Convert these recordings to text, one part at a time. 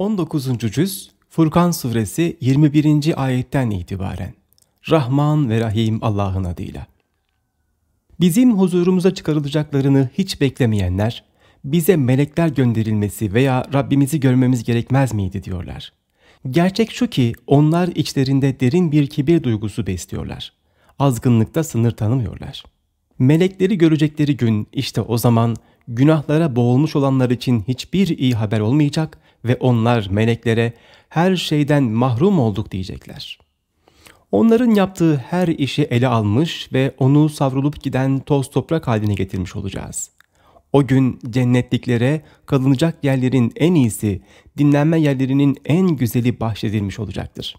19. cüz Furkan suresi 21. ayetten itibaren Rahman ve Rahim Allah'ın adıyla. Bizim huzurumuza çıkarılacaklarını hiç beklemeyenler, bize melekler gönderilmesi veya Rabbimizi görmemiz gerekmez miydi diyorlar. Gerçek şu ki onlar içlerinde derin bir kibir duygusu besliyorlar. Azgınlıkta sınır tanımıyorlar. Melekleri görecekleri gün işte o zaman günahlara boğulmuş olanlar için hiçbir iyi haber olmayacak ve onlar meleklere her şeyden mahrum olduk diyecekler. Onların yaptığı her işi ele almış ve onu savrulup giden toz toprak haline getirmiş olacağız. O gün cennetliklere kalınacak yerlerin en iyisi, dinlenme yerlerinin en güzeli bahşedilmiş olacaktır.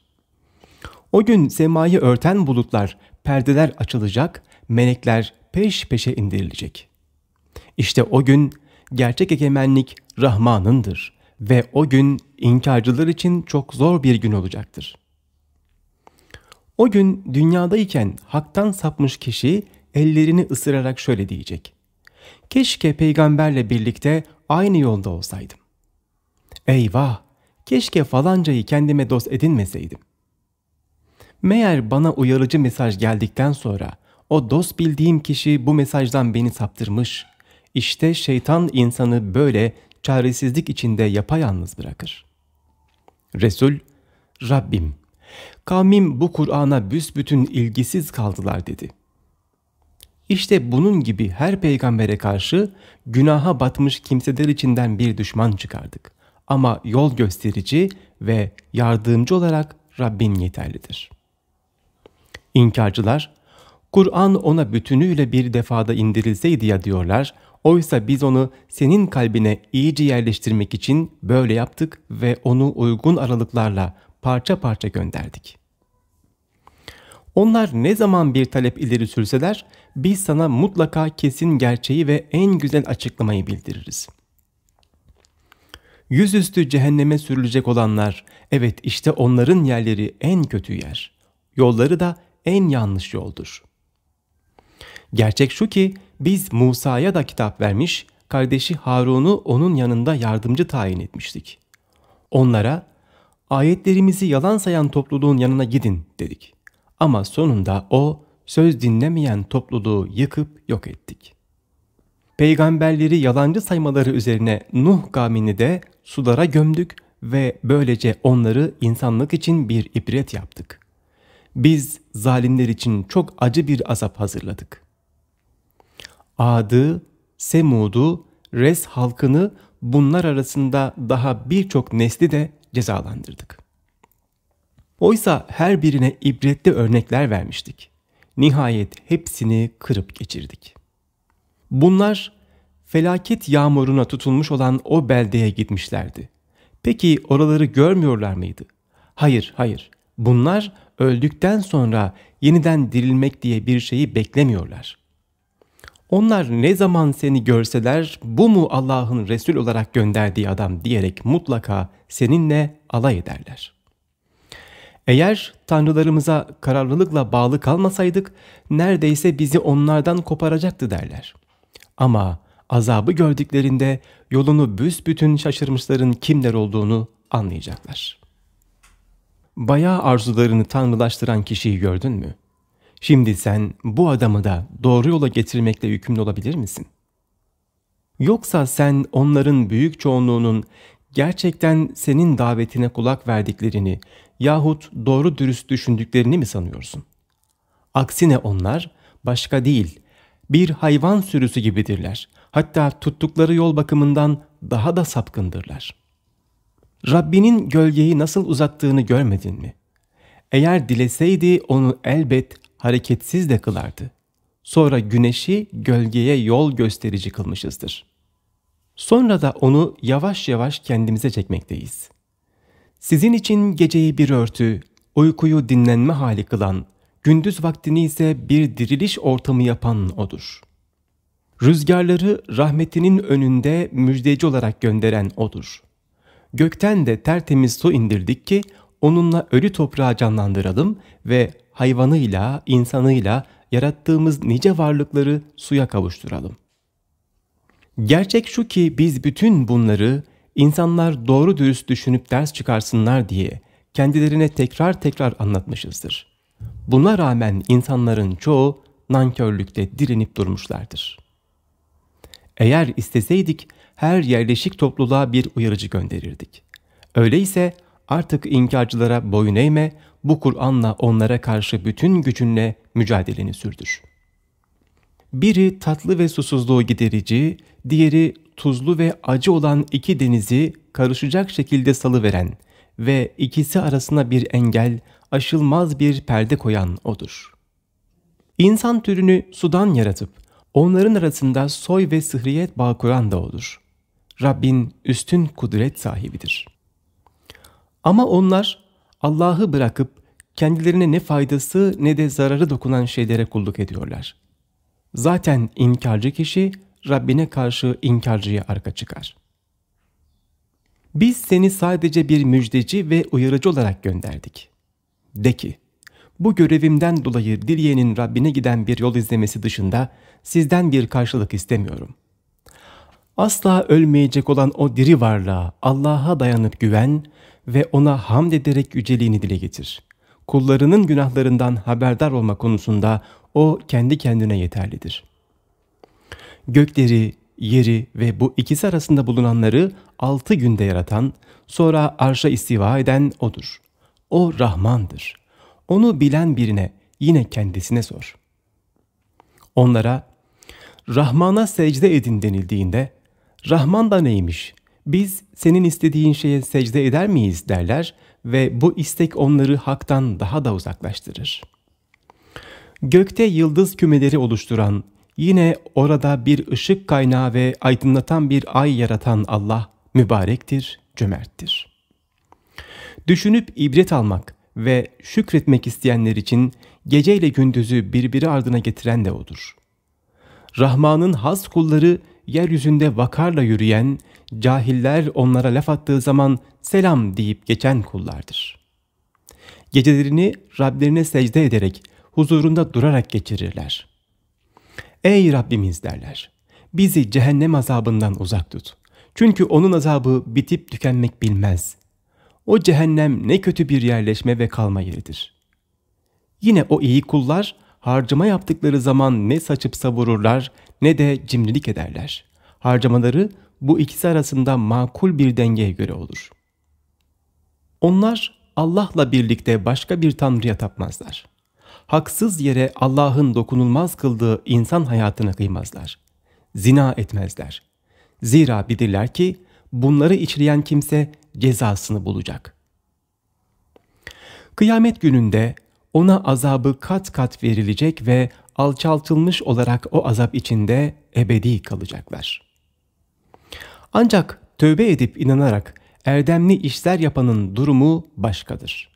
O gün semayı örten bulutlar, perdeler açılacak, melekler peş peşe indirilecek. İşte o gün gerçek egemenlik Rahman'ındır ve o gün inkarcılar için çok zor bir gün olacaktır. O gün dünyadayken haktan sapmış kişi ellerini ısırarak şöyle diyecek. Keşke peygamberle birlikte aynı yolda olsaydım. Eyvah! Keşke falancayı kendime dost edinmeseydim. Meğer bana uyarıcı mesaj geldikten sonra o dost bildiğim kişi bu mesajdan beni saptırmış. İşte şeytan insanı böyle çaresizlik içinde yapayalnız bırakır. Resul, Rabbim, kavmim bu Kur'an'a büsbütün ilgisiz kaldılar dedi. İşte bunun gibi her peygambere karşı günaha batmış kimseler içinden bir düşman çıkardık. Ama yol gösterici ve yardımcı olarak Rabbin yeterlidir. İnkarcılar, Kur'an ona bütünüyle bir defada indirilseydi ya diyorlar, oysa biz onu senin kalbine iyice yerleştirmek için böyle yaptık ve onu uygun aralıklarla parça parça gönderdik. Onlar ne zaman bir talep ileri sürseler, biz sana mutlaka kesin gerçeği ve en güzel açıklamayı bildiririz. Yüzüstü cehenneme sürülecek olanlar, evet işte onların yerleri en kötü yer. Yolları da en yanlış yoldur.'' Gerçek şu ki biz Musa'ya da kitap vermiş, kardeşi Harun'u onun yanında yardımcı tayin etmiştik. Onlara ayetlerimizi yalan sayan topluluğun yanına gidin dedik. Ama sonunda o söz dinlemeyen topluluğu yıkıp yok ettik. Peygamberleri yalancı saymaları üzerine Nuh kavmini de sulara gömdük ve böylece onları insanlık için bir ibret yaptık. Biz zalimler için çok acı bir azap hazırladık. Ad'ı, Semud'u, Res halkını bunlar arasında daha birçok nesli de cezalandırdık. Oysa her birine ibretli örnekler vermiştik. Nihayet hepsini kırıp geçirdik. Bunlar felaket yağmuruna tutulmuş olan o beldeye gitmişlerdi. Peki oraları görmüyorlar mıydı? Hayır, hayır. Bunlar öldükten sonra yeniden dirilmek diye bir şeyi beklemiyorlar. Onlar ne zaman seni görseler bu mu Allah'ın Resul olarak gönderdiği adam diyerek mutlaka seninle alay ederler. Eğer tanrılarımıza kararlılıkla bağlı kalmasaydık neredeyse bizi onlardan koparacaktı derler. Ama azabı gördüklerinde yolunu büsbütün şaşırmışların kimler olduğunu anlayacaklar. Bayağı arzularını tanrılaştıran kişiyi gördün mü? Şimdi sen bu adamı da doğru yola getirmekle yükümlü olabilir misin? Yoksa sen onların büyük çoğunluğunun gerçekten senin davetine kulak verdiklerini yahut doğru dürüst düşündüklerini mi sanıyorsun? Aksine onlar başka değil, bir hayvan sürüsü gibidirler. Hatta tuttukları yol bakımından daha da sapkındırlar. Rabbinin gölgeyi nasıl uzattığını görmedin mi? Eğer dileseydi onu elbet hareketsiz de kılardı. Sonra güneşi gölgeye yol gösterici kılmışızdır. Sonra da onu yavaş yavaş kendimize çekmekteyiz. Sizin için geceyi bir örtü, uykuyu dinlenme hali kılan, gündüz vaktini ise bir diriliş ortamı yapan O'dur. Rüzgarları rahmetinin önünde müjdeci olarak gönderen O'dur. Gökten de tertemiz su indirdik ki onunla ölü toprağı canlandıralım ve hayvanıyla, insanıyla yarattığımız nice varlıkları suya kavuşturalım. Gerçek şu ki biz bütün bunları insanlar doğru dürüst düşünüp ders çıkarsınlar diye kendilerine tekrar tekrar anlatmışızdır. Buna rağmen insanların çoğu nankörlükte direnip durmuşlardır. Eğer isteseydik her yerleşik topluluğa bir uyarıcı gönderirdik. Öyleyse artık inkarcılara boyun eğme, bu Kur'an'la onlara karşı bütün gücünle mücadeleni sürdür. Biri tatlı ve susuzluğu giderici, diğeri tuzlu ve acı olan iki denizi karışacak şekilde salıveren ve ikisi arasına bir engel, aşılmaz bir perde koyan O'dur. İnsan türünü sudan yaratıp, onların arasında soy ve sıhriyet bağ kuran da O'dur. Rabbin üstün kudret sahibidir. Ama onlar Allah'ı bırakıp kendilerine ne faydası ne de zararı dokunan şeylere kulluk ediyorlar. Zaten inkarcı kişi Rabbine karşı inkarcıya arka çıkar. Biz seni sadece bir müjdeci ve uyarıcı olarak gönderdik. De ki, bu görevimden dolayı dileyenin Rabbine giden bir yol izlemesi dışında sizden bir karşılık istemiyorum. Asla ölmeyecek olan o diri varlığa Allah'a dayanıp güven ve ona hamd ederek yüceliğini dile getir. Kullarının günahlarından haberdar olma konusunda o kendi kendine yeterlidir. Gökleri, yeri ve bu ikisi arasında bulunanları altı günde yaratan, sonra arşa istiva eden O'dur. O Rahmandır. Onu bilen birine yine kendisine sor. Onlara Rahman'a secde edin denildiğinde Rahman da neymiş? Biz senin istediğin şeye secde eder miyiz derler ve bu istek onları haktan daha da uzaklaştırır. Gökte yıldız kümeleri oluşturan, yine orada bir ışık kaynağı ve aydınlatan bir ay yaratan Allah mübarektir, cömerttir. Düşünüp ibret almak ve şükretmek isteyenler için geceyle gündüzü birbiri ardına getiren de O'dur. Rahman'ın has kulları yeryüzünde vakarla yürüyen, cahiller onlara laf attığı zaman selam deyip geçen kullardır. Gecelerini Rablerine secde ederek, huzurunda durarak geçirirler. Ey Rabbimiz derler, bizi cehennem azabından uzak tut. Çünkü onun azabı bitip tükenmek bilmez. O cehennem ne kötü bir yerleşme ve kalma yeridir. Yine o iyi kullar harcama yaptıkları zaman ne saçıp savururlar ne de cimrilik ederler. Harcamaları bu ikisi arasında makul bir dengeye göre olur. Onlar Allah'la birlikte başka bir tanrıya tapmazlar. Haksız yere Allah'ın dokunulmaz kıldığı insan hayatını kıymazlar. Zina etmezler. Zira bilirler ki bunları içleyen kimse cezasını bulacak. Kıyamet gününde ona azabı kat kat verilecek ve alçaltılmış olarak o azap içinde ebedi kalacaklar. Ancak tövbe edip inanarak erdemli işler yapanın durumu başkadır.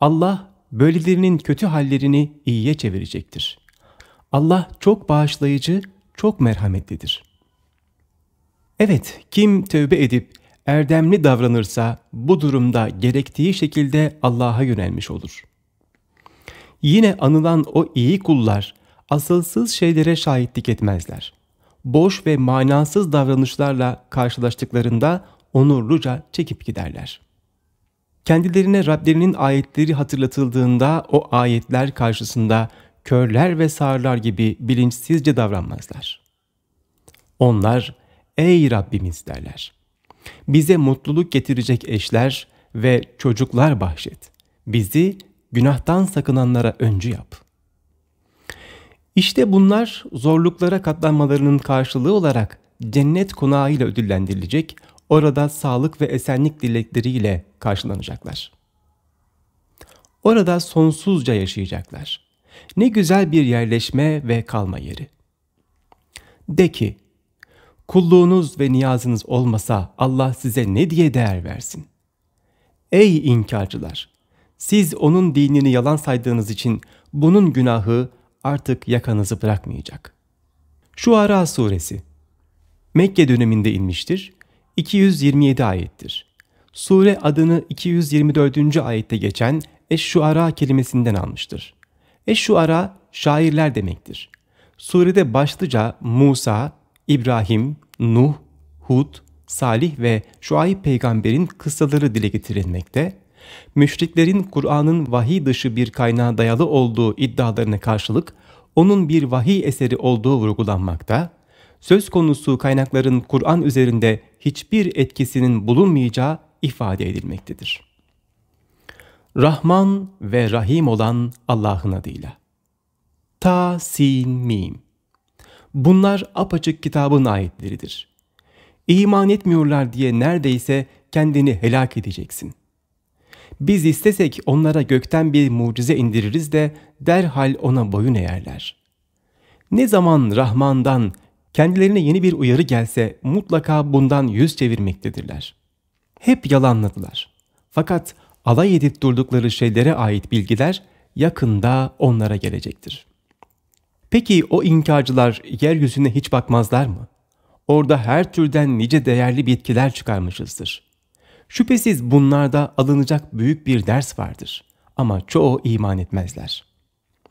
Allah böylelerinin kötü hallerini iyiye çevirecektir. Allah çok bağışlayıcı, çok merhametlidir. Evet, kim tövbe edip erdemli davranırsa bu durumda gerektiği şekilde Allah'a yönelmiş olur. Yine anılan o iyi kullar asılsız şeylere şahitlik etmezler. Boş ve manasız davranışlarla karşılaştıklarında onurluca çekip giderler. Kendilerine Rablerinin ayetleri hatırlatıldığında o ayetler karşısında körler ve sağırlar gibi bilinçsizce davranmazlar. Onlar, ey Rabbimiz derler. Bize mutluluk getirecek eşler ve çocuklar bahşet. Bizi günahtan sakınanlara öncü yap. İşte bunlar zorluklara katlanmalarının karşılığı olarak cennet konağıyla ödüllendirilecek, orada sağlık ve esenlik dilekleriyle karşılanacaklar. Orada sonsuzca yaşayacaklar. Ne güzel bir yerleşme ve kalma yeri. De ki, kulluğunuz ve niyazınız olmasa Allah size ne diye değer versin? Ey inkarcılar! Siz onun dinini yalan saydığınız için bunun günahı artık yakanızı bırakmayacak. Şu Ara suresi Mekke döneminde inmiştir. 227 ayettir. Sure adını 224. ayette geçen Eş-Şuara kelimesinden almıştır. Eş-Şuara şairler demektir. Surede başlıca Musa, İbrahim, Nuh, Hud, Salih ve Şuayb peygamberin kıssaları dile getirilmekte, müşriklerin Kur'an'ın vahiy dışı bir kaynağa dayalı olduğu iddialarına karşılık onun bir vahiy eseri olduğu vurgulanmakta, söz konusu kaynakların Kur'an üzerinde hiçbir etkisinin bulunmayacağı ifade edilmektedir. Rahman ve Rahim olan Allah'ın adıyla. Ta, Sin, Mim. Bunlar apaçık kitabın ayetleridir. İman etmiyorlar diye neredeyse kendini helak edeceksin. Biz istesek onlara gökten bir mucize indiririz de derhal ona boyun eğerler. Ne zaman Rahman'dan kendilerine yeni bir uyarı gelse mutlaka bundan yüz çevirmektedirler. Hep yalanladılar. Fakat alay edip durdukları şeylere ait bilgiler yakında onlara gelecektir. Peki o inkarcılar yeryüzüne hiç bakmazlar mı? Orada her türden nice değerli bitkiler çıkarmışızdır. Şüphesiz bunlarda alınacak büyük bir ders vardır. Ama çoğu iman etmezler.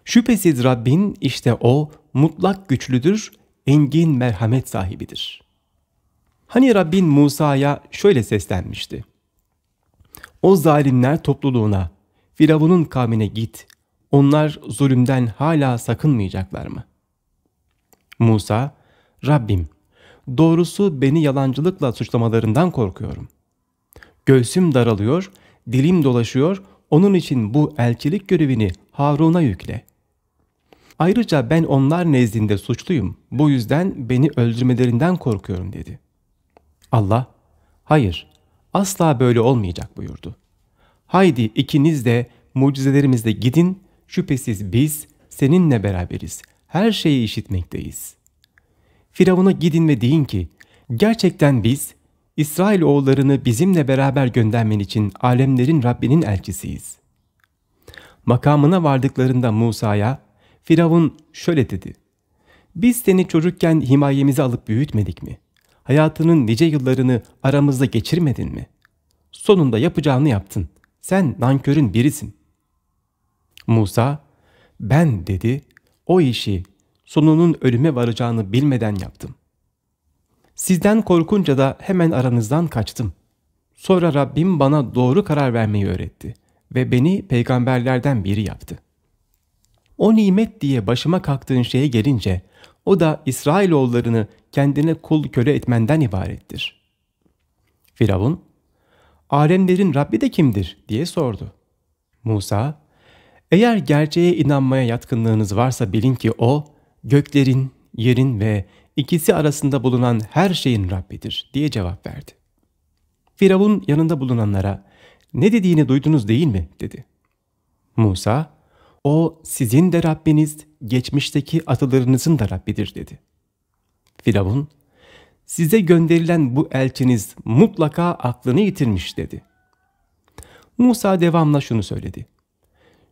Şüphesiz Rabbin işte o mutlak güçlüdür, engin merhamet sahibidir. Hani Rabbin Musa'ya şöyle seslenmişti. O zalimler topluluğuna, Firavun'un kavmine git, onlar zulümden hala sakınmayacaklar mı? Musa, Rabbim, doğrusu beni yalancılıkla suçlamalarından korkuyorum. Göğsüm daralıyor, dilim dolaşıyor, onun için bu elçilik görevini Harun'a yükle. Ayrıca ben onlar nezdinde suçluyum, bu yüzden beni öldürmelerinden korkuyorum dedi. Allah, hayır, asla böyle olmayacak buyurdu. Haydi ikiniz de mucizelerimizle gidin, şüphesiz biz seninle beraberiz, her şeyi işitmekteyiz. Firavun'a gidin ve deyin ki, gerçekten biz İsrail oğullarını bizimle beraber göndermen için alemlerin Rabbinin elçisiyiz. Makamına vardıklarında Musa'ya, Firavun şöyle dedi. Biz seni çocukken himayemize alıp büyütmedik mi? Hayatının nice yıllarını aramızda geçirmedin mi? Sonunda yapacağını yaptın. Sen nankörün birisin. Musa, ben dedi, o işi sonunun ölüme varacağını bilmeden yaptım. Sizden korkunca da hemen aranızdan kaçtım. Sonra Rabbim bana doğru karar vermeyi öğretti ve beni peygamberlerden biri yaptı. O nimet diye başıma kalktığın şeye gelince o da İsrailoğullarını kendine kul köle etmenden ibarettir. Firavun, alemlerin Rabbi de kimdir diye sordu. Musa, eğer gerçeğe inanmaya yatkınlığınız varsa bilin ki o, göklerin, yerin ve ikisi arasında bulunan her şeyin Rabbidir diye cevap verdi. Firavun yanında bulunanlara ne dediğini duydunuz değil mi dedi. Musa o sizin de Rabbiniz geçmişteki atalarınızın da Rabbidir dedi. Firavun size gönderilen bu elçiniz mutlaka aklını yitirmiş dedi. Musa devamla şunu söyledi.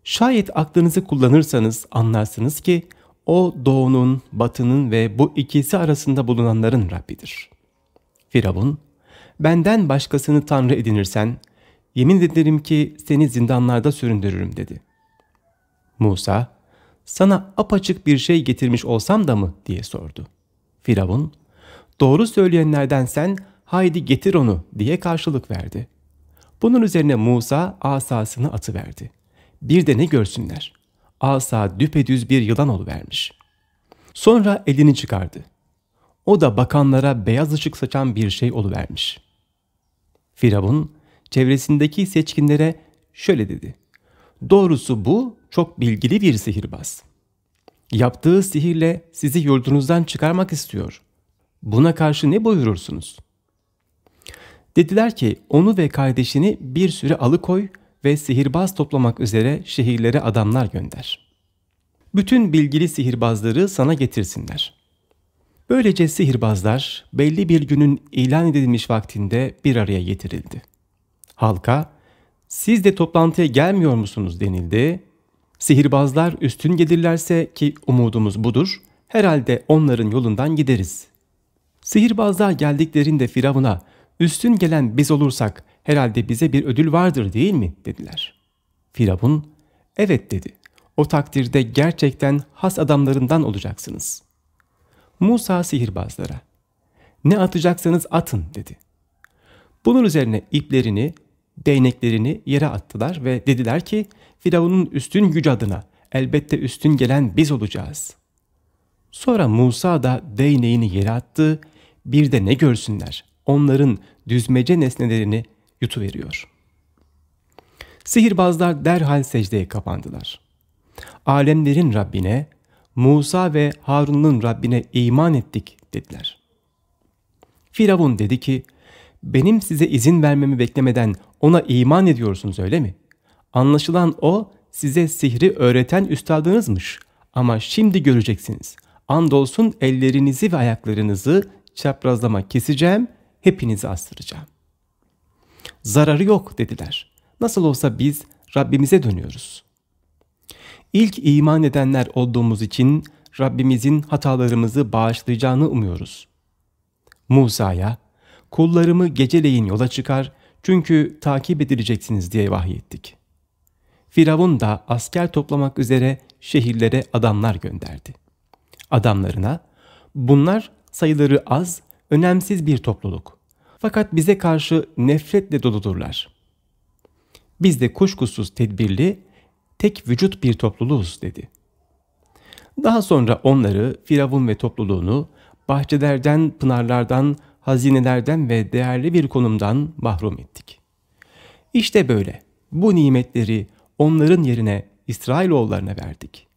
Şayet aklınızı kullanırsanız anlarsınız ki o doğunun, batının ve bu ikisi arasında bulunanların Rabbidir. Firavun, benden başkasını tanrı edinirsen, yemin ederim ki seni zindanlarda süründürürüm dedi. Musa, sana apaçık bir şey getirmiş olsam da mı diye sordu. Firavun, doğru söyleyenlerden sen haydi getir onu diye karşılık verdi. Bunun üzerine Musa asasını atıverdi. Bir de ne görsünler asa düpedüz bir yılan oluvermiş. Sonra elini çıkardı. O da bakanlara beyaz ışık saçan bir şey oluvermiş. Firavun çevresindeki seçkinlere şöyle dedi. Doğrusu bu çok bilgili bir sihirbaz. Yaptığı sihirle sizi yurdunuzdan çıkarmak istiyor. Buna karşı ne buyurursunuz? Dediler ki onu ve kardeşini bir süre alıkoy ve sihirbaz toplamak üzere şehirlere adamlar gönder. Bütün bilgili sihirbazları sana getirsinler. Böylece sihirbazlar belli bir günün ilan edilmiş vaktinde bir araya getirildi. Halka, siz de toplantıya gelmiyor musunuz denildi. Sihirbazlar üstün gelirlerse ki umudumuz budur, herhalde onların yolundan gideriz. Sihirbazlar geldiklerinde Firavun'a üstün gelen biz olursak herhalde bize bir ödül vardır değil mi? dediler. Firavun, evet dedi. O takdirde gerçekten has adamlarından olacaksınız. Musa sihirbazlara, ne atacaksanız atın dedi. Bunun üzerine iplerini, değneklerini yere attılar ve dediler ki Firavun'un üstün gücü adına elbette üstün gelen biz olacağız. Sonra Musa da değneğini yere attı, bir de ne görsünler onların düzmece nesnelerini yutuveriyor. Sihirbazlar derhal secdeye kapandılar. Alemlerin Rabbine, Musa ve Harun'un Rabbine iman ettik dediler. Firavun dedi ki, benim size izin vermemi beklemeden ona iman ediyorsunuz öyle mi? Anlaşılan o size sihri öğreten üstadınızmış ama şimdi göreceksiniz. Andolsun ellerinizi ve ayaklarınızı çaprazlama keseceğim, hepinizi astıracağım. Zararı yok dediler. Nasıl olsa biz Rabbimize dönüyoruz. İlk iman edenler olduğumuz için Rabbimizin hatalarımızı bağışlayacağını umuyoruz. Musa'ya, kullarımı geceleyin yola çıkar çünkü takip edileceksiniz diye vahyettik. Firavun da asker toplamak üzere şehirlere adamlar gönderdi. Adamlarına, bunlar sayıları az, önemsiz bir topluluk. Fakat bize karşı nefretle doludurlar. Biz de kuşkusuz tedbirli, tek vücut bir topluluğuz dedi. Daha sonra onları, Firavun ve topluluğunu bahçelerden, pınarlardan, hazinelerden ve değerli bir konumdan mahrum ettik. İşte böyle bu nimetleri onların yerine İsrailoğullarına verdik.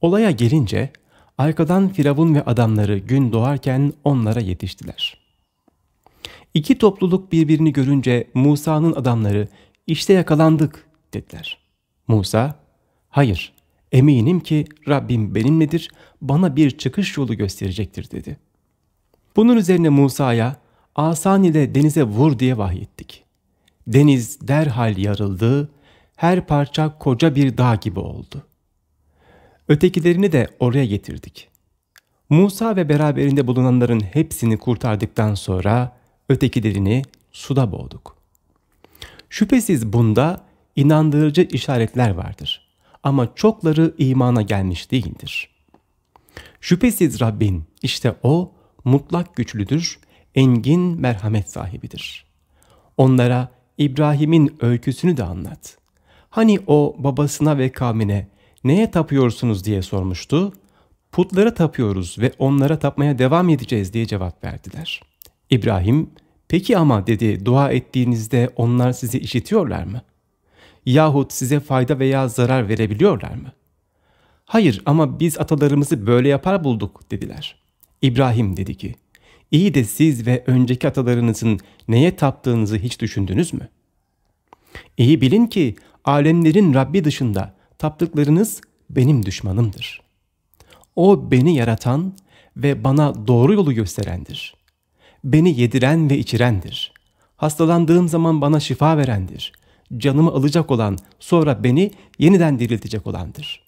Olaya gelince arkadan Firavun ve adamları gün doğarken onlara yetiştiler. İki topluluk birbirini görünce Musa'nın adamları işte yakalandık dediler. Musa, hayır eminim ki Rabbim benimledir, bana bir çıkış yolu gösterecektir dedi. Bunun üzerine Musa'ya asan ile denize vur diye vahyettik. Deniz derhal yarıldı, her parça koca bir dağ gibi oldu. Ötekilerini de oraya getirdik. Musa ve beraberinde bulunanların hepsini kurtardıktan sonra ötekilerini suda boğduk. Şüphesiz bunda inandırıcı işaretler vardır. Ama çokları imana gelmiş değildir. Şüphesiz Rabbin işte O mutlak güçlüdür, engin merhamet sahibidir. Onlara İbrahim'in öyküsünü de anlat. Hani o babasına ve kavmine neye tapıyorsunuz diye sormuştu. Putlara tapıyoruz ve onlara tapmaya devam edeceğiz diye cevap verdiler. İbrahim, peki ama dedi dua ettiğinizde onlar sizi işitiyorlar mı? Yahut size fayda veya zarar verebiliyorlar mı? Hayır ama biz atalarımızı böyle yapar bulduk dediler. İbrahim dedi ki, iyi de siz ve önceki atalarınızın neye taptığınızı hiç düşündünüz mü? İyi bilin ki alemlerin Rabbi dışında taptıklarınız benim düşmanımdır. O beni yaratan ve bana doğru yolu gösterendir. Beni yediren ve içirendir. Hastalandığım zaman bana şifa verendir. Canımı alacak olan, sonra beni yeniden diriltecek olandır.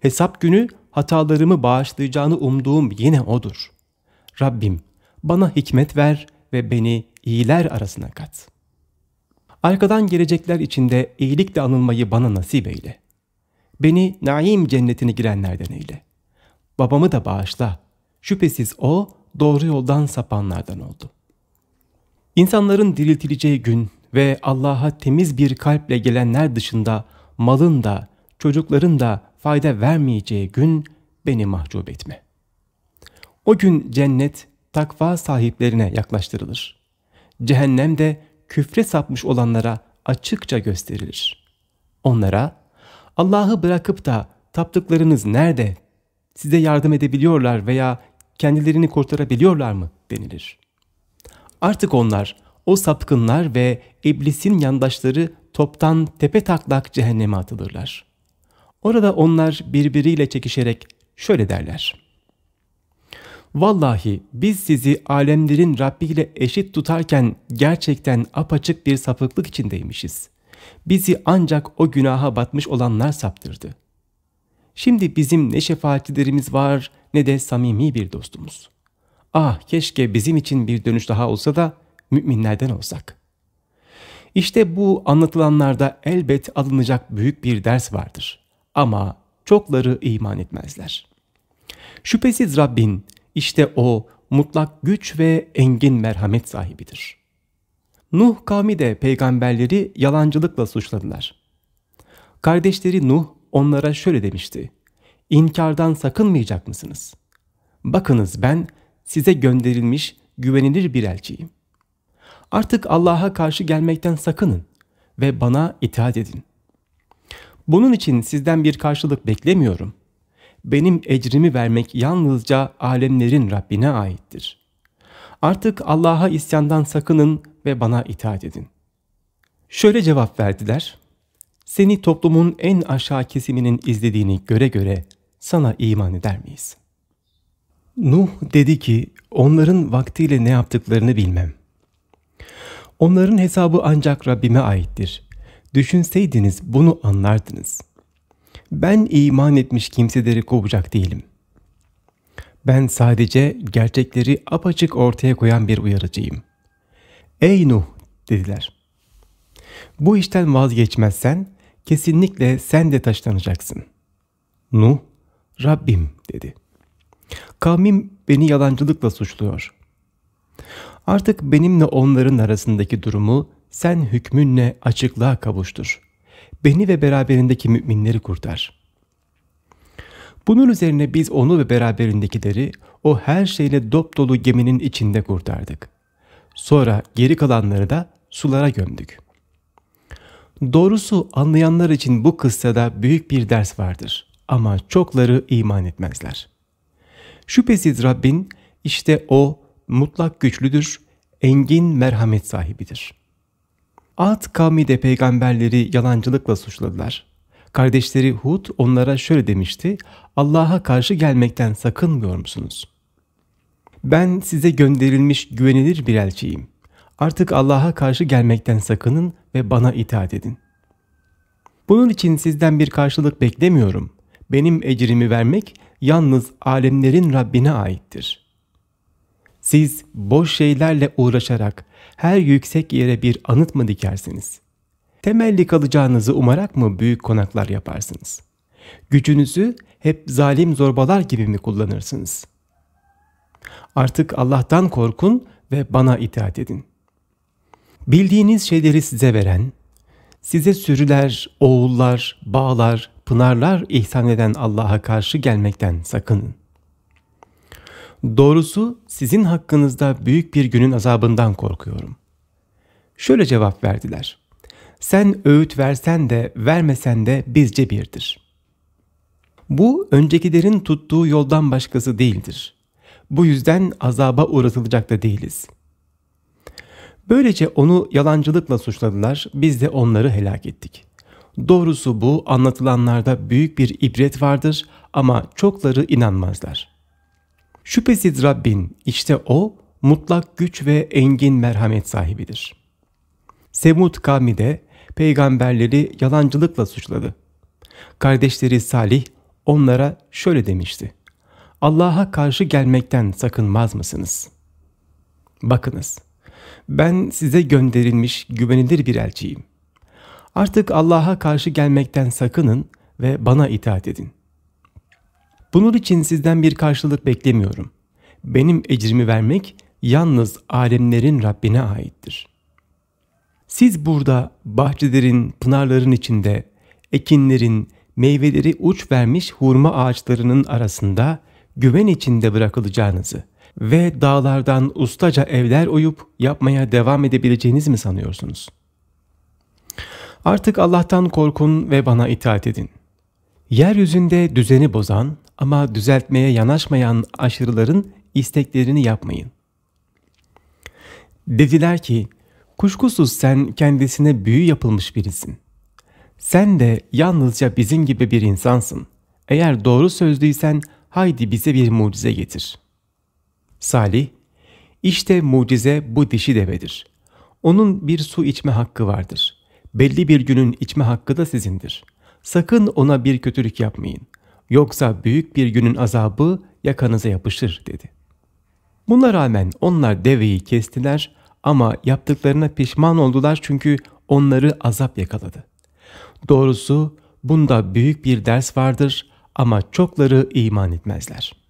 Hesap günü hatalarımı bağışlayacağını umduğum yine O'dur. Rabbim bana hikmet ver ve beni iyiler arasına kat. Arkadan gelecekler içinde iyilikle anılmayı bana nasip eyle. Beni naim cennetine girenlerden eyle. Babamı da bağışla. Şüphesiz o doğru yoldan sapanlardan oldu. İnsanların diriltileceği gün ve Allah'a temiz bir kalple gelenler dışında malın da çocukların da fayda vermeyeceği gün beni mahcup etme. O gün cennet takva sahiplerine yaklaştırılır. Cehennem de küfre sapmış olanlara açıkça gösterilir. Onlara Allah'ı bırakıp da taptıklarınız nerede? Size yardım edebiliyorlar veya kendilerini kurtarabiliyorlar mı denilir. Artık onlar o sapkınlar ve iblisin yandaşları toptan tepe taklak cehenneme atılırlar. Orada onlar birbiriyle çekişerek şöyle derler. Vallahi biz sizi alemlerin Rabbi ile eşit tutarken gerçekten apaçık bir sapıklık içindeymişiz. Bizi ancak o günaha batmış olanlar saptırdı. Şimdi bizim ne şefaatçilerimiz var ne de samimi bir dostumuz. Ah keşke bizim için bir dönüş daha olsa da müminlerden olsak. İşte bu anlatılanlarda elbet alınacak büyük bir ders vardır. Ama çokları iman etmezler. Şüphesiz Rabbin işte o mutlak güç ve engin merhamet sahibidir. Nuh kavmi de peygamberleri yalancılıkla suçladılar. Kardeşleri Nuh onlara şöyle demişti. İnkardan sakınmayacak mısınız? Bakınız ben size gönderilmiş güvenilir bir elçiyim. Artık Allah'a karşı gelmekten sakının ve bana itaat edin. Bunun için sizden bir karşılık beklemiyorum. Benim ecrimi vermek yalnızca alemlerin Rabbine aittir. Artık Allah'a isyandan sakının ve bana itaat edin. Şöyle cevap verdiler. Seni toplumun en aşağı kesiminin izlediğini göre göre sana iman eder miyiz? Nuh dedi ki onların vaktiyle ne yaptıklarını bilmem. Onların hesabı ancak Rabbime aittir. Düşünseydiniz bunu anlardınız. Ben iman etmiş kimseleri kovacak değilim. Ben sadece gerçekleri apaçık ortaya koyan bir uyarıcıyım. Ey Nuh dediler. Bu işten vazgeçmezsen kesinlikle sen de taşlanacaksın. Nuh, Rabbim dedi. Kavmim beni yalancılıkla suçluyor. Artık benimle onların arasındaki durumu sen hükmünle açıklığa kavuştur. Beni ve beraberindeki müminleri kurtar. Bunun üzerine biz onu ve beraberindekileri o her şeyle dop dolu geminin içinde kurtardık. Sonra geri kalanları da sulara gömdük. Doğrusu anlayanlar için bu kıssada büyük bir ders vardır ama çokları iman etmezler. Şüphesiz Rabbin işte o mutlak güçlüdür, engin merhamet sahibidir. Ad kavmi de peygamberleri yalancılıkla suçladılar. Kardeşleri Hud onlara şöyle demişti, Allah'a karşı gelmekten sakınmıyor musunuz? Ben size gönderilmiş güvenilir bir elçiyim. Artık Allah'a karşı gelmekten sakının ve bana itaat edin. Bunun için sizden bir karşılık beklemiyorum. Benim ecrimi vermek yalnız alemlerin Rabbine aittir. Siz boş şeylerle uğraşarak her yüksek yere bir anıt mı dikersiniz? Temelli kalacağınızı umarak mı büyük konaklar yaparsınız? Gücünüzü hep zalim zorbalar gibi mi kullanırsınız? Artık Allah'tan korkun ve bana itaat edin. Bildiğiniz şeyleri size veren, size sürüler, oğullar, bağlar, pınarlar ihsan eden Allah'a karşı gelmekten sakının. Doğrusu sizin hakkınızda büyük bir günün azabından korkuyorum. Şöyle cevap verdiler. Sen öğüt versen de vermesen de bizce birdir. Bu öncekilerin tuttuğu yoldan başkası değildir. Bu yüzden azaba uğratılacak da değiliz. Böylece onu yalancılıkla suçladılar, biz de onları helak ettik. Doğrusu bu anlatılanlarda büyük bir ibret vardır ama çokları inanmazlar. Şüphesiz Rabbin işte o mutlak güç ve engin merhamet sahibidir. Semud kavmi de peygamberleri yalancılıkla suçladı. Kardeşleri Salih onlara şöyle demişti. Allah'a karşı gelmekten sakınmaz mısınız? Bakınız, ben size gönderilmiş güvenilir bir elçiyim. Artık Allah'a karşı gelmekten sakının ve bana itaat edin. Bunun için sizden bir karşılık beklemiyorum. Benim ecrimi vermek yalnız alemlerin Rabbine aittir. Siz burada bahçelerin, pınarların içinde, ekinlerin, meyveleri uç vermiş hurma ağaçlarının arasında güven içinde bırakılacağınızı ve dağlardan ustaca evler oyup yapmaya devam edebileceğiniz mi sanıyorsunuz? Artık Allah'tan korkun ve bana itaat edin. Yeryüzünde düzeni bozan ama düzeltmeye yanaşmayan aşırıların isteklerini yapmayın. Dediler ki, kuşkusuz sen kendisine büyü yapılmış birisin. Sen de yalnızca bizim gibi bir insansın. Eğer doğru sözlüysen haydi bize bir mucize getir. Salih, işte mucize bu dişi devedir. Onun bir su içme hakkı vardır. Belli bir günün içme hakkı da sizindir. Sakın ona bir kötülük yapmayın. Yoksa büyük bir günün azabı yakanıza yapışır dedi. Buna rağmen onlar deveyi kestiler ama yaptıklarına pişman oldular çünkü onları azap yakaladı. Doğrusu bunda büyük bir ders vardır ama çokları iman etmezler.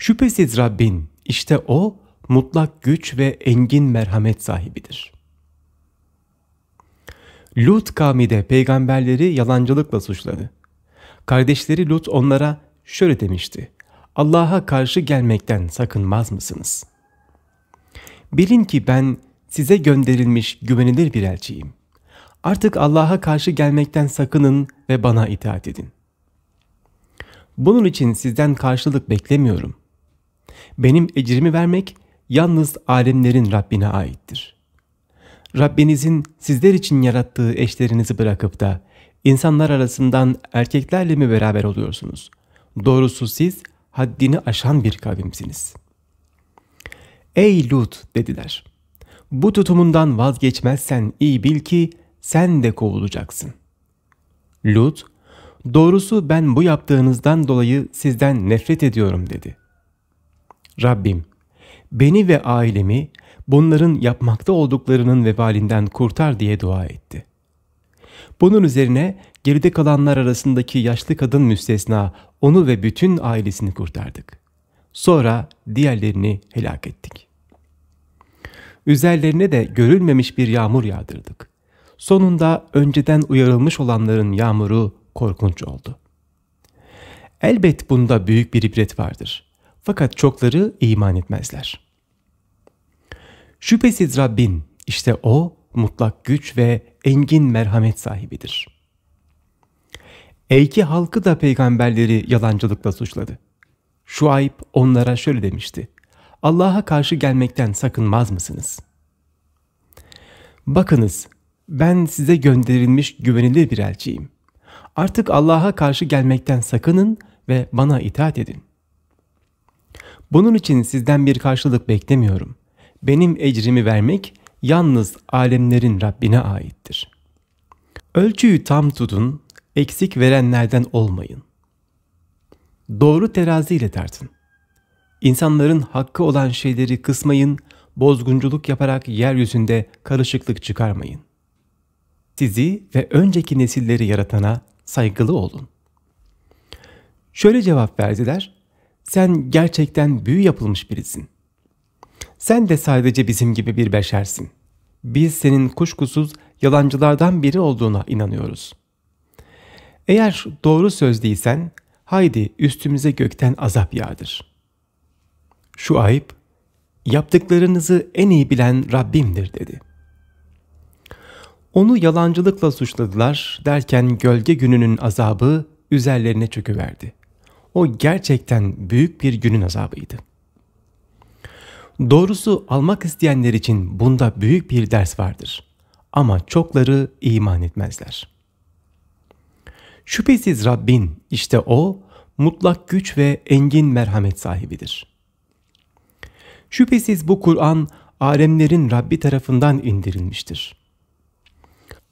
Şüphesiz Rabbin işte o mutlak güç ve engin merhamet sahibidir. Lut kavmi de peygamberleri yalancılıkla suçladı. Kardeşleri Lut onlara şöyle demişti. Allah'a karşı gelmekten sakınmaz mısınız? Bilin ki ben size gönderilmiş güvenilir bir elçiyim. Artık Allah'a karşı gelmekten sakının ve bana itaat edin. Bunun için sizden karşılık beklemiyorum. Benim ecrimi vermek yalnız alemlerin Rabbine aittir. Rabbinizin sizler için yarattığı eşlerinizi bırakıp da insanlar arasından erkeklerle mi beraber oluyorsunuz? Doğrusu siz haddini aşan bir kavimsiniz. Ey Lut dediler. Bu tutumundan vazgeçmezsen iyi bil ki sen de kovulacaksın. Lut, doğrusu ben bu yaptığınızdan dolayı sizden nefret ediyorum dedi. Rabbim, beni ve ailemi bunların yapmakta olduklarının vebalinden kurtar diye dua etti. Bunun üzerine geride kalanlar arasındaki yaşlı kadın müstesna onu ve bütün ailesini kurtardık. Sonra diğerlerini helak ettik. Üzerlerine de görülmemiş bir yağmur yağdırdık. Sonunda önceden uyarılmış olanların yağmuru korkunç oldu. Elbet bunda büyük bir ibret vardır. Fakat çokları iman etmezler. Şüphesiz Rabbin işte o mutlak güç ve engin merhamet sahibidir. Eyki halkı da peygamberleri yalancılıkla suçladı. Şuayb onlara şöyle demişti. Allah'a karşı gelmekten sakınmaz mısınız? Bakınız, ben size gönderilmiş güvenilir bir elçiyim. Artık Allah'a karşı gelmekten sakının ve bana itaat edin. Bunun için sizden bir karşılık beklemiyorum. Benim ecrimi vermek yalnız alemlerin Rabbine aittir. Ölçüyü tam tutun, eksik verenlerden olmayın. Doğru teraziyle tartın. İnsanların hakkı olan şeyleri kısmayın, bozgunculuk yaparak yeryüzünde karışıklık çıkarmayın. Sizi ve önceki nesilleri yaratana saygılı olun. Şöyle cevap verdiler, sen gerçekten büyü yapılmış birisin. Sen de sadece bizim gibi bir beşersin. Biz senin kuşkusuz yalancılardan biri olduğuna inanıyoruz. Eğer doğru söz değilsen, haydi üstümüze gökten azap yağdır. Şu ayıp, yaptıklarınızı en iyi bilen Rabbimdir dedi. Onu yalancılıkla suçladılar derken gölge gününün azabı üzerlerine çöküverdi. O gerçekten büyük bir günün azabıydı. Doğrusu almak isteyenler için bunda büyük bir ders vardır. Ama çokları iman etmezler. Şüphesiz Rabbin işte o mutlak güç ve engin merhamet sahibidir. Şüphesiz bu Kur'an alemlerin Rabbi tarafından indirilmiştir.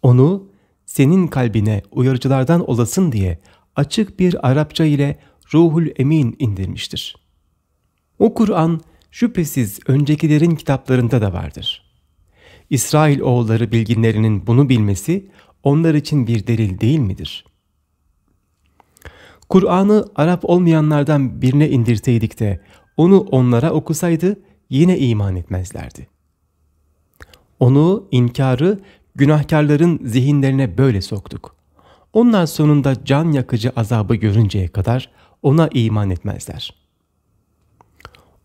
Onu senin kalbine uyarıcılardan olasın diye açık bir Arapça ile Ruhul Emin indirmiştir. O Kur'an şüphesiz öncekilerin kitaplarında da vardır. İsrail oğulları bilginlerinin bunu bilmesi onlar için bir delil değil midir? Kur'an'ı Arap olmayanlardan birine indirseydik de onu onlara okusaydı yine iman etmezlerdi. Onu, inkarı günahkarların zihinlerine böyle soktuk. Onlar sonunda can yakıcı azabı görünceye kadar ona iman etmezler.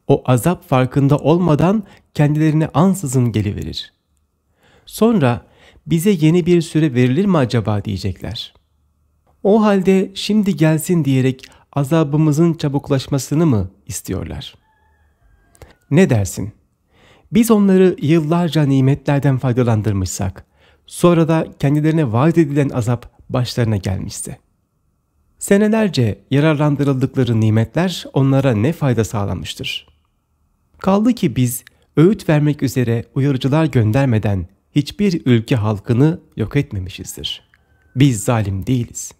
O azap farkında olmadan kendilerine ansızın geliverir. Sonra bize yeni bir süre verilir mi acaba diyecekler. O halde şimdi gelsin diyerek azabımızın çabuklaşmasını mı istiyorlar? Ne dersin? Biz onları yıllarca nimetlerden faydalandırmışsak, sonra da kendilerine vaat edilen azap başlarına gelmişse. Senelerce yararlandırıldıkları nimetler onlara ne fayda sağlamıştır? Kaldı ki biz öğüt vermek üzere uyarıcılar göndermeden hiçbir ülke halkını yok etmemişizdir. Biz zalim değiliz.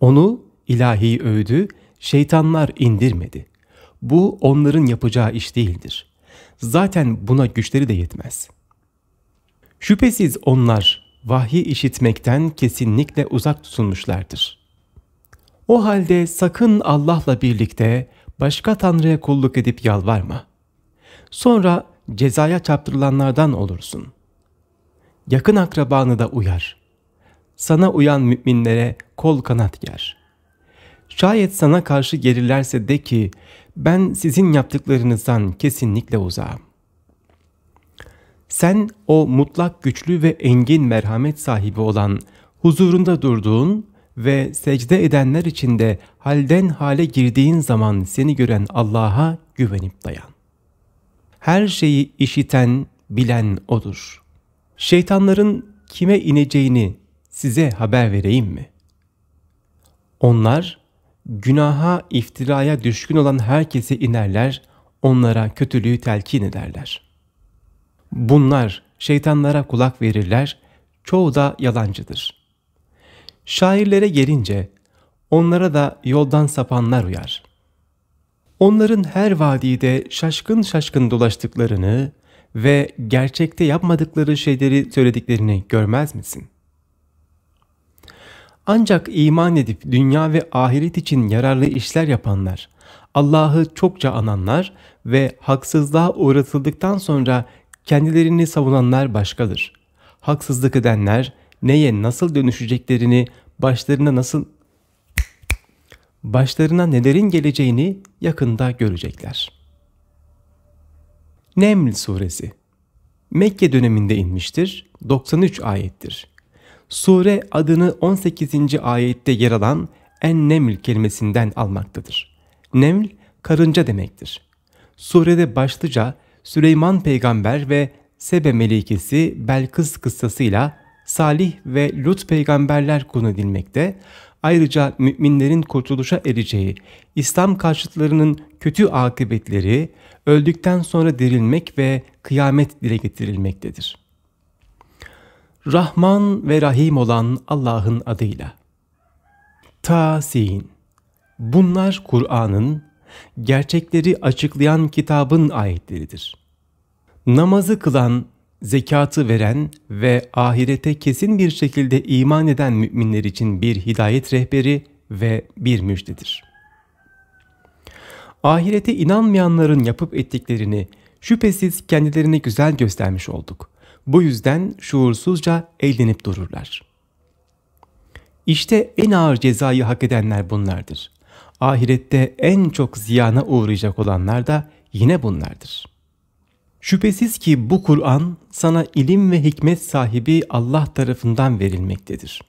Onu ilahi öğüdü şeytanlar indirmedi. Bu onların yapacağı iş değildir. Zaten buna güçleri de yetmez. Şüphesiz onlar vahyi işitmekten kesinlikle uzak tutulmuşlardır. O halde sakın Allah'la birlikte başka tanrıya kulluk edip yalvarma. Sonra cezaya çarptırılanlardan olursun. Yakın akrabanı da uyar. Sana uyan müminlere kol kanat ger. Şayet sana karşı gelirlerse de ki ben sizin yaptıklarınızdan kesinlikle uzağım. Sen o mutlak güçlü ve engin merhamet sahibi olan huzurunda durduğun ve secde edenler içinde halden hale girdiğin zaman seni gören Allah'a güvenip dayan. Her şeyi işiten, bilen O'dur. Şeytanların kime ineceğini size haber vereyim mi? Onlar günaha, iftiraya düşkün olan herkese inerler, onlara kötülüğü telkin ederler. Bunlar şeytanlara kulak verirler, çoğu da yalancıdır. Şairlere gelince onlara da yoldan sapanlar uyar. Onların her vadide şaşkın şaşkın dolaştıklarını ve gerçekte yapmadıkları şeyleri söylediklerini görmez misin? Ancak iman edip dünya ve ahiret için yararlı işler yapanlar, Allah'ı çokça ananlar ve haksızlığa uğratıldıktan sonra kendilerini savunanlar başkadır. Haksızlık edenler neye nasıl dönüşeceklerini, başlarına nasıl başlarına nelerin geleceğini yakında görecekler. Neml suresi Mekke döneminde inmiştir, 93 ayettir. Sure adını 18. ayette yer alan en-neml kelimesinden almaktadır. Neml karınca demektir. Surede başlıca Süleyman peygamber ve Sebe melikesi Belkıs kıssasıyla Salih ve Lut peygamberler konu edilmekte, ayrıca müminlerin kurtuluşa ereceği, İslam karşıtlarının kötü akıbetleri, öldükten sonra dirilmek ve kıyamet dile getirilmektedir. Rahman ve Rahim olan Allah'ın adıyla. Tasin. Bunlar Kur'an'ın, gerçekleri açıklayan kitabın ayetleridir. Namazı kılan, zekatı veren ve ahirete kesin bir şekilde iman eden müminler için bir hidayet rehberi ve bir müjdedir. Ahirete inanmayanların yapıp ettiklerini şüphesiz kendilerine güzel göstermiş olduk. Bu yüzden şuursuzca eğlenip dururlar. İşte en ağır cezayı hak edenler bunlardır. Ahirette en çok ziyana uğrayacak olanlar da yine bunlardır. Şüphesiz ki bu Kur'an sana ilim ve hikmet sahibi Allah tarafından verilmektedir.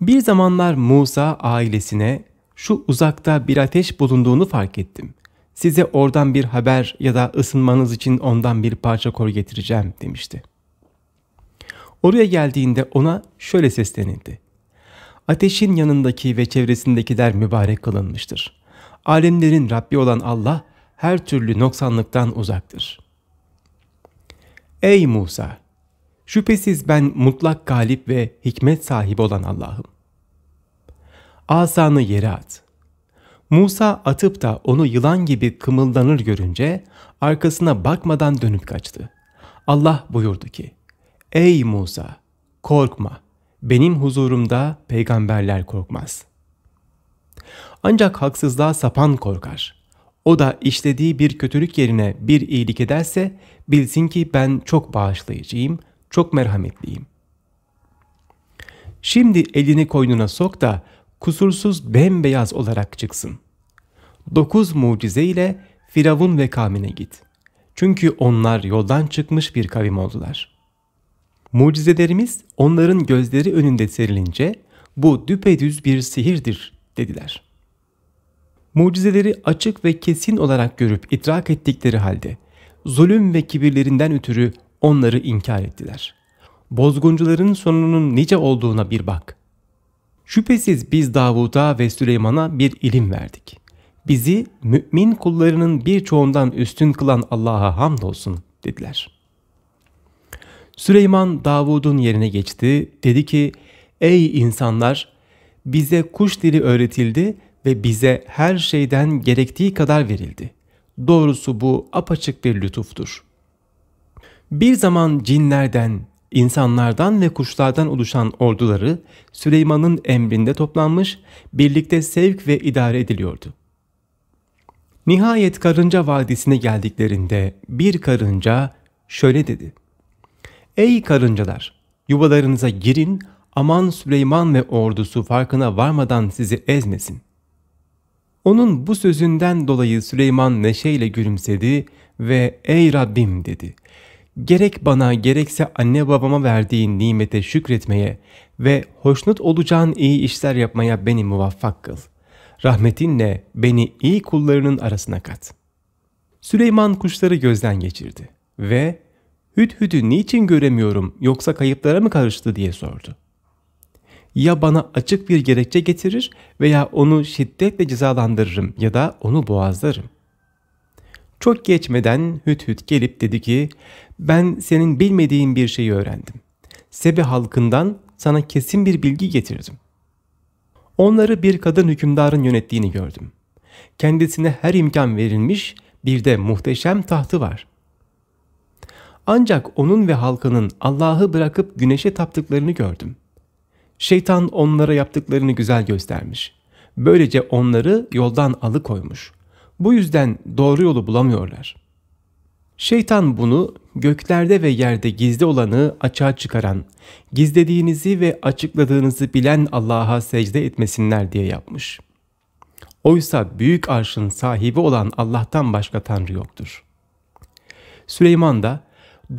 Bir zamanlar Musa ailesine şu uzakta bir ateş bulunduğunu fark ettim size oradan bir haber ya da ısınmanız için ondan bir parça kor getireceğim demişti. Oraya geldiğinde ona şöyle seslenildi. Ateşin yanındaki ve çevresindekiler mübarek kılınmıştır. Alemlerin Rabbi olan Allah her türlü noksanlıktan uzaktır. Ey Musa! Şüphesiz ben mutlak galip ve hikmet sahibi olan Allah'ım. Asanı yere at. Musa atıp da onu yılan gibi kımıldanır görünce arkasına bakmadan dönüp kaçtı. Allah buyurdu ki, Ey Musa! Korkma! Benim huzurumda peygamberler korkmaz. Ancak haksızlığa sapan korkar. O da işlediği bir kötülük yerine bir iyilik ederse bilsin ki ben çok bağışlayıcıyım, çok merhametliyim. Şimdi elini koynuna sok da kusursuz bembeyaz olarak çıksın. Dokuz mucize ile Firavun ve kavmine git. Çünkü onlar yoldan çıkmış bir kavim oldular. Mucizelerimiz onların gözleri önünde serilince bu düpedüz bir sihirdir dediler. Mucizeleri açık ve kesin olarak görüp idrak ettikleri halde zulüm ve kibirlerinden ötürü onları inkar ettiler. Bozguncuların sonunun nice olduğuna bir bak. Şüphesiz biz Davud'a ve Süleyman'a bir ilim verdik. Bizi mümin kullarının birçoğundan üstün kılan Allah'a hamdolsun dediler. Süleyman Davud'un yerine geçti. Dedi ki ey insanlar bize kuş dili öğretildi ve bize her şeyden gerektiği kadar verildi. Doğrusu bu apaçık bir lütuftur. Bir zaman cinlerden, insanlardan ve kuşlardan oluşan orduları Süleyman'ın emrinde toplanmış, birlikte sevk ve idare ediliyordu. Nihayet Karınca Vadisi'ne geldiklerinde bir karınca şöyle dedi. Ey karıncalar! Yuvalarınıza girin, aman Süleyman ve ordusu farkına varmadan sizi ezmesin. Onun bu sözünden dolayı Süleyman neşeyle gülümsedi ve ''Ey Rabbim'' dedi. ''Gerek bana gerekse anne babama verdiğin nimete şükretmeye ve hoşnut olacağın iyi işler yapmaya beni muvaffak kıl. Rahmetinle beni iyi kullarının arasına kat.'' Süleyman kuşları gözden geçirdi ve ''Hüdhüdü niçin göremiyorum yoksa kayıplara mı karıştı?'' diye sordu ya bana açık bir gerekçe getirir veya onu şiddetle cezalandırırım ya da onu boğazlarım. Çok geçmeden Hüt Hüt gelip dedi ki ben senin bilmediğin bir şeyi öğrendim. Sebe halkından sana kesin bir bilgi getirdim. Onları bir kadın hükümdarın yönettiğini gördüm. Kendisine her imkan verilmiş bir de muhteşem tahtı var. Ancak onun ve halkının Allah'ı bırakıp güneşe taptıklarını gördüm.'' Şeytan onlara yaptıklarını güzel göstermiş. Böylece onları yoldan alıkoymuş. Bu yüzden doğru yolu bulamıyorlar. Şeytan bunu göklerde ve yerde gizli olanı açığa çıkaran, gizlediğinizi ve açıkladığınızı bilen Allah'a secde etmesinler diye yapmış. Oysa büyük arşın sahibi olan Allah'tan başka Tanrı yoktur. Süleyman da,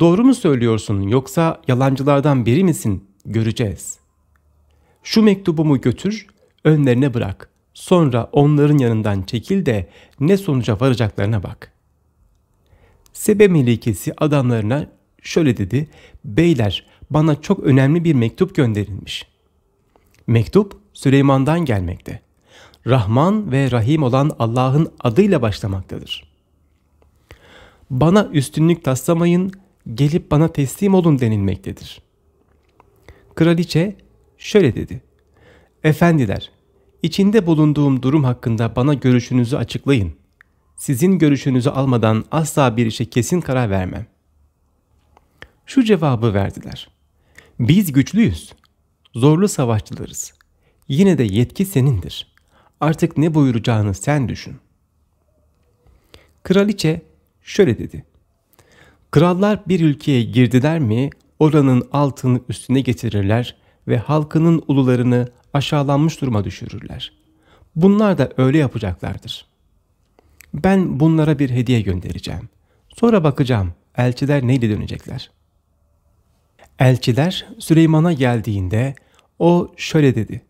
doğru mu söylüyorsun yoksa yalancılardan biri misin göreceğiz. Şu mektubumu götür, önlerine bırak. Sonra onların yanından çekil de ne sonuca varacaklarına bak. Sebe melikesi adamlarına şöyle dedi. Beyler bana çok önemli bir mektup gönderilmiş. Mektup Süleyman'dan gelmekte. Rahman ve Rahim olan Allah'ın adıyla başlamaktadır. Bana üstünlük taslamayın, gelip bana teslim olun denilmektedir. Kraliçe şöyle dedi. Efendiler, içinde bulunduğum durum hakkında bana görüşünüzü açıklayın. Sizin görüşünüzü almadan asla bir işe kesin karar vermem. Şu cevabı verdiler. Biz güçlüyüz. Zorlu savaşçılarız. Yine de yetki senindir. Artık ne buyuracağını sen düşün. Kraliçe şöyle dedi. Krallar bir ülkeye girdiler mi oranın altını üstüne getirirler ve halkının ulularını aşağılanmış duruma düşürürler. Bunlar da öyle yapacaklardır. Ben bunlara bir hediye göndereceğim. Sonra bakacağım elçiler neyle dönecekler. Elçiler Süleyman'a geldiğinde o şöyle dedi.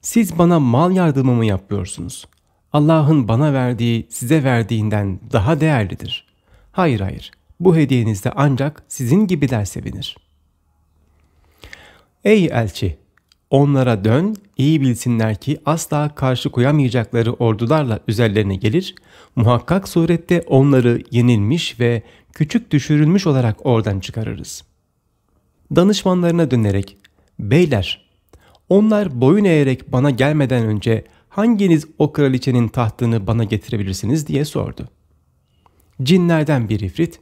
Siz bana mal yardımı mı yapıyorsunuz? Allah'ın bana verdiği size verdiğinden daha değerlidir. Hayır hayır bu hediyenizde ancak sizin gibiler sevinir.'' Ey elçi! Onlara dön, iyi bilsinler ki asla karşı koyamayacakları ordularla üzerlerine gelir, muhakkak surette onları yenilmiş ve küçük düşürülmüş olarak oradan çıkarırız. Danışmanlarına dönerek, beyler, onlar boyun eğerek bana gelmeden önce hanginiz o kraliçenin tahtını bana getirebilirsiniz diye sordu. Cinlerden bir ifrit,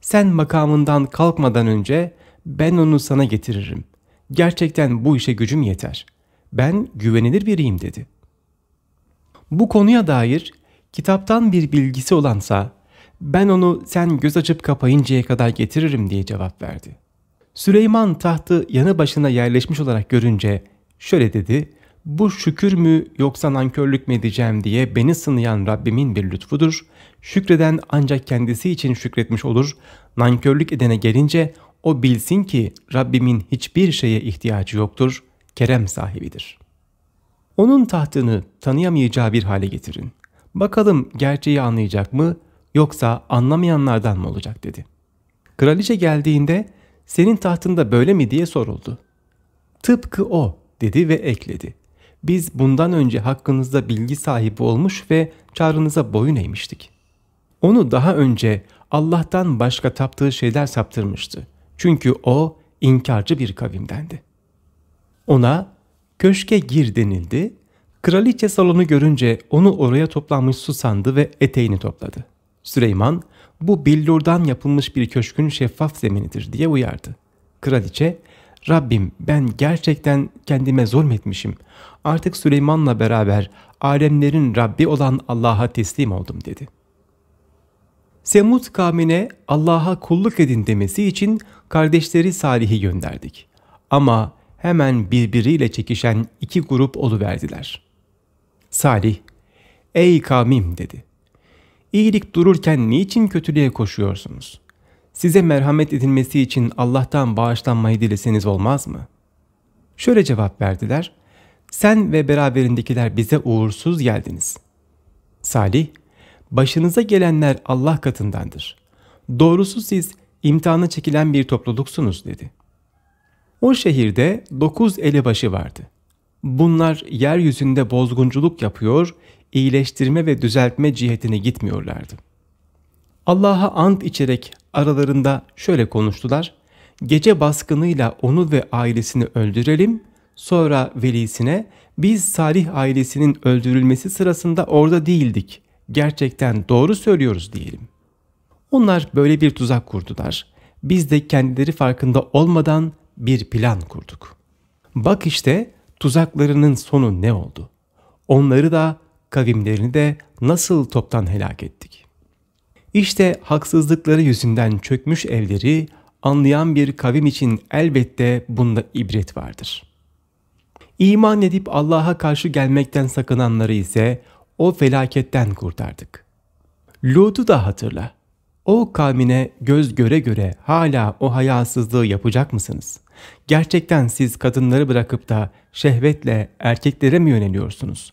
sen makamından kalkmadan önce ben onu sana getiririm.'' Gerçekten bu işe gücüm yeter. Ben güvenilir biriyim dedi. Bu konuya dair kitaptan bir bilgisi olansa ben onu sen göz açıp kapayıncaya kadar getiririm diye cevap verdi. Süleyman tahtı yanı başına yerleşmiş olarak görünce şöyle dedi. Bu şükür mü yoksa nankörlük mü edeceğim diye beni sınayan Rabbimin bir lütfudur. Şükreden ancak kendisi için şükretmiş olur. Nankörlük edene gelince o bilsin ki Rabbimin hiçbir şeye ihtiyacı yoktur, kerem sahibidir. Onun tahtını tanıyamayacağı bir hale getirin. Bakalım gerçeği anlayacak mı yoksa anlamayanlardan mı olacak dedi. Kraliçe geldiğinde senin tahtında böyle mi diye soruldu. Tıpkı o dedi ve ekledi. Biz bundan önce hakkınızda bilgi sahibi olmuş ve çağrınıza boyun eğmiştik. Onu daha önce Allah'tan başka taptığı şeyler saptırmıştı. Çünkü o inkarcı bir kavimdendi. Ona köşke gir denildi. Kraliçe salonu görünce onu oraya toplanmış su sandı ve eteğini topladı. Süleyman bu billurdan yapılmış bir köşkün şeffaf zeminidir diye uyardı. Kraliçe Rabbim ben gerçekten kendime zulmetmişim. Artık Süleyman'la beraber alemlerin Rabbi olan Allah'a teslim oldum dedi. Semud kavmine Allah'a kulluk edin demesi için kardeşleri Salih'i gönderdik. Ama hemen birbiriyle çekişen iki grup oluverdiler. Salih, ''Ey kavmim'' dedi. ''İyilik dururken niçin kötülüğe koşuyorsunuz? Size merhamet edilmesi için Allah'tan bağışlanmayı dileseniz olmaz mı?'' Şöyle cevap verdiler. ''Sen ve beraberindekiler bize uğursuz geldiniz.'' Salih, ''Başınıza gelenler Allah katındandır. Doğrusu siz imtihana çekilen bir topluluksunuz.'' dedi. O şehirde dokuz elebaşı vardı. Bunlar yeryüzünde bozgunculuk yapıyor, iyileştirme ve düzeltme cihetine gitmiyorlardı. Allah'a ant içerek aralarında şöyle konuştular. Gece baskınıyla onu ve ailesini öldürelim, sonra velisine biz Salih ailesinin öldürülmesi sırasında orada değildik. Gerçekten doğru söylüyoruz diyelim. Onlar böyle bir tuzak kurdular. Biz de kendileri farkında olmadan bir plan kurduk. Bak işte tuzaklarının sonu ne oldu? Onları da kavimlerini de nasıl toptan helak ettik? İşte haksızlıkları yüzünden çökmüş evleri anlayan bir kavim için elbette bunda ibret vardır. İman edip Allah'a karşı gelmekten sakınanları ise o felaketten kurtardık. Lut'u da hatırla. O kavmine göz göre göre hala o hayasızlığı yapacak mısınız? Gerçekten siz kadınları bırakıp da şehvetle erkeklere mi yöneliyorsunuz?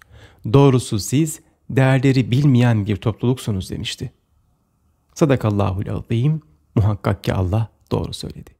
Doğrusu siz değerleri bilmeyen bir topluluksunuz demişti. Sadakallahul azim. Muhakkak ki Allah doğru söyledi.